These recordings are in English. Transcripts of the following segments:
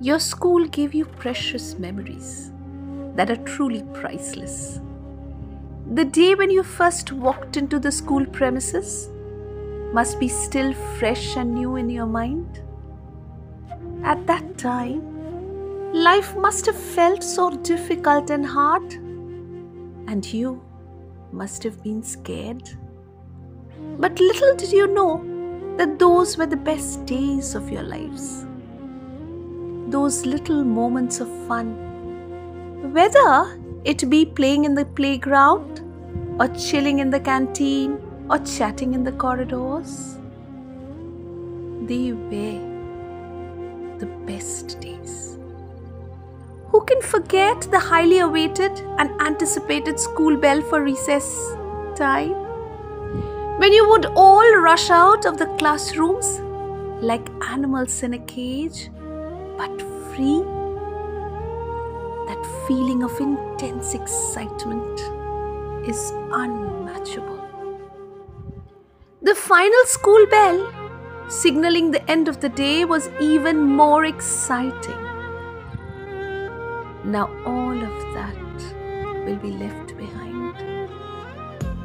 Your school gave you precious memories that are truly priceless. The day when you first walked into the school premises must be still fresh and new in your mind. At that time, life must have felt so difficult and hard, and you must have been scared. But little did you know that those were the best days of your lives. Those little moments of fun, whether it be playing in the playground, or chilling in the canteen, or chatting in the corridors, they were the best days. Who can forget the highly awaited and anticipated school bell for recess time? When you would all rush out of the classrooms like animals in a cage, but free? That feeling of intense excitement is unmatchable. The final school bell, signaling the end of the day, was even more exciting. Now, all of that will be left behind.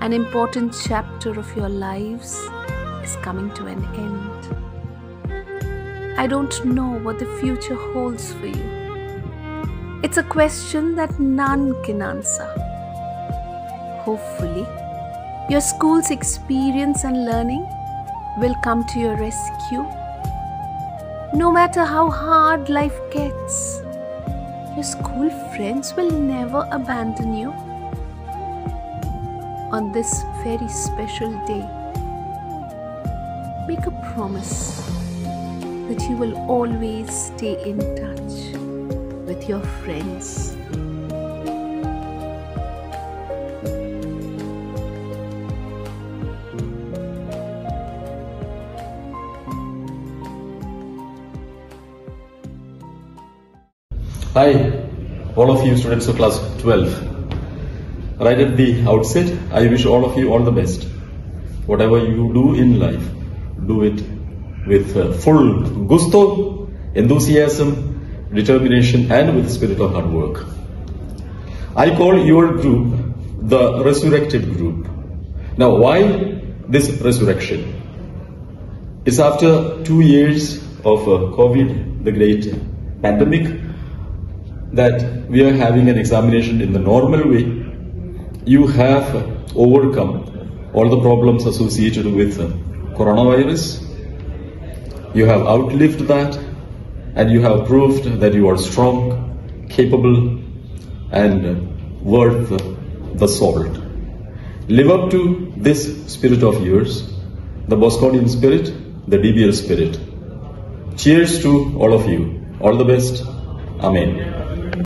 An important chapter of your lives is coming to an end. I don't know what the future holds for you. It's a question that none can answer. Hopefully, your school's experience and learning will come to your rescue. No matter how hard life gets, your school friends will never abandon you. On this very special day, make a promise that you will always stay in touch with your friends. Hi, all of you students of class 12. Right at the outset, I wish all of you all the best. Whatever you do in life, do it with uh, full gusto, enthusiasm, determination, and with spirit of hard work. I call your group the resurrected group. Now, why this resurrection? It's after two years of uh, COVID, the great pandemic, that we are having an examination in the normal way. You have overcome all the problems associated with uh, coronavirus. You have outlived that and you have proved that you are strong, capable, and worth the salt. Live up to this spirit of yours, the Bosconian spirit, the DBL spirit. Cheers to all of you. All the best. Amen.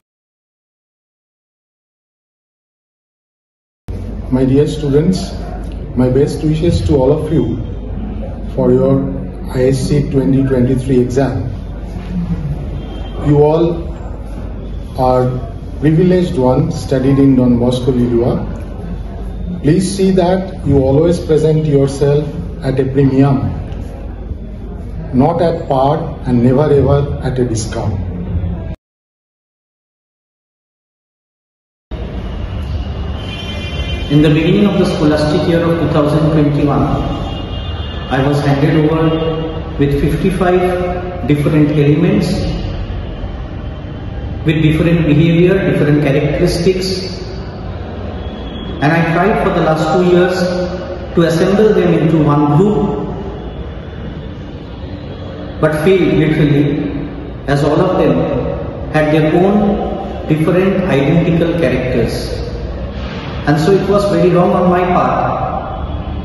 My dear students, my best wishes to all of you for your ISC 2023 exam. You all are privileged ones studied in Don Bosco Liluah. Please see that you always present yourself at a premium, not at par and never ever at a discount. In the beginning of the scholastic year of 2021, I was handed over with 55 different elements with different behavior, different characteristics and I tried for the last two years to assemble them into one group but failed literally as all of them had their own different identical characters. And so it was very wrong on my part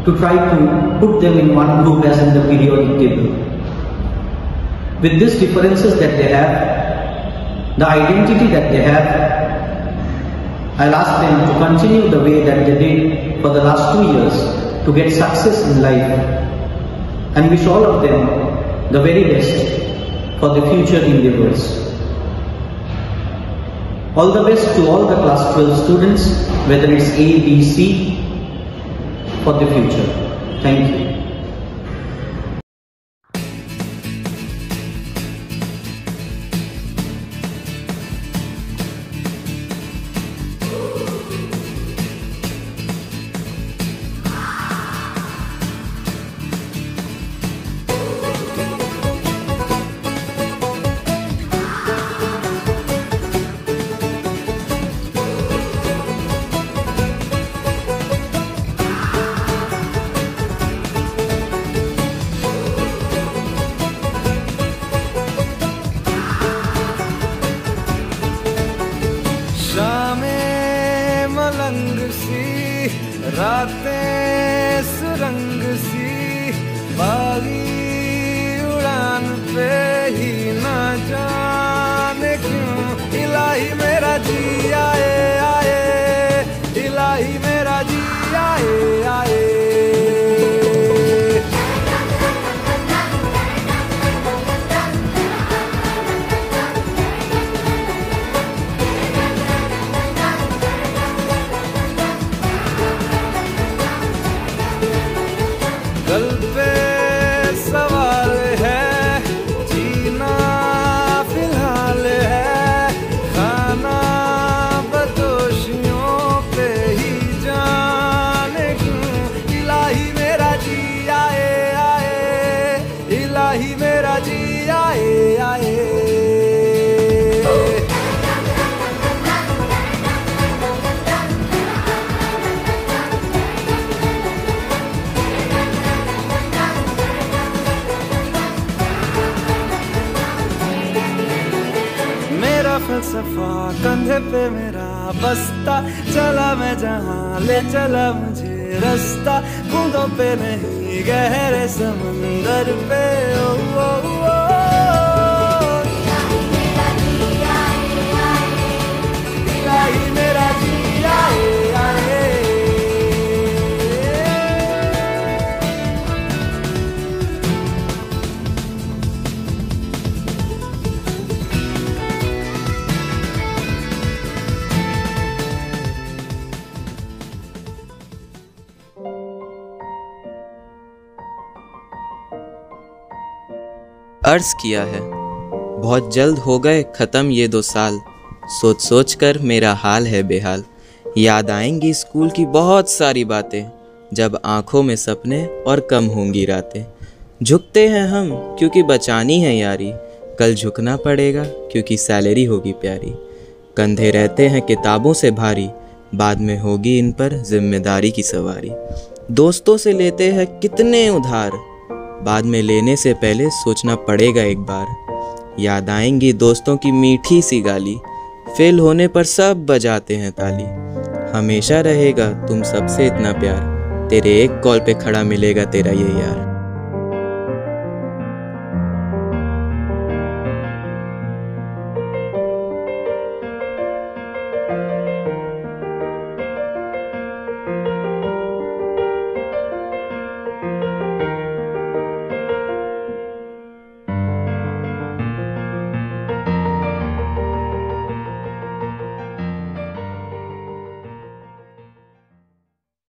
to try to put them in one group as in the periodic table. With these differences that they have, the identity that they have, I'll ask them to continue the way that they did for the last two years to get success in life and wish all of them the very best for the future endeavors. All the best to all the class 12 students, whether it's A, B, C, for the future. Thank you. रातें सुरंग सी, बागी उड़ान पे ही ना जाने क्यों? इलाही मेरा जी आए आए, इलाही मेरा जी आए आए। इलाही मेरा जी आए आए। फलसफा कंधे पे मेरा बस्ता, चला मैं जहाँ, ले चला मुझे रास्ता कूदों पे नहीं। गहरे समंदर पे ओ, ओ, ओ, अर्ज़ किया है। बहुत जल्द हो गए, ख़त्म ये दो साल। सोच सोच कर मेरा हाल है बेहाल। याद आएँगी स्कूल की बहुत सारी बातें, जब आँखों में सपने और कम होंगी रातें। झुकते हैं हम, क्योंकि बचानी है यारी। कल झुकना पड़ेगा, क्योंकि सैलरी होगी प्यारी। कंधे रहते हैं किताबों से भारी, बाद में होगी इन पर ज़िम्मेदारी की सवारी। दोस्तों से लेते हैं कितने उधार बाद में लेने से पहले सोचना पड़ेगा एक बार। याद आएँगी दोस्तों की मीठी सी गाली। फेल होने पर सब बजाते हैं ताली। हमेशा रहेगा तुम सबसे इतना प्यार। तेरे एक कॉल पे खड़ा मिलेगा तेरा ये यार।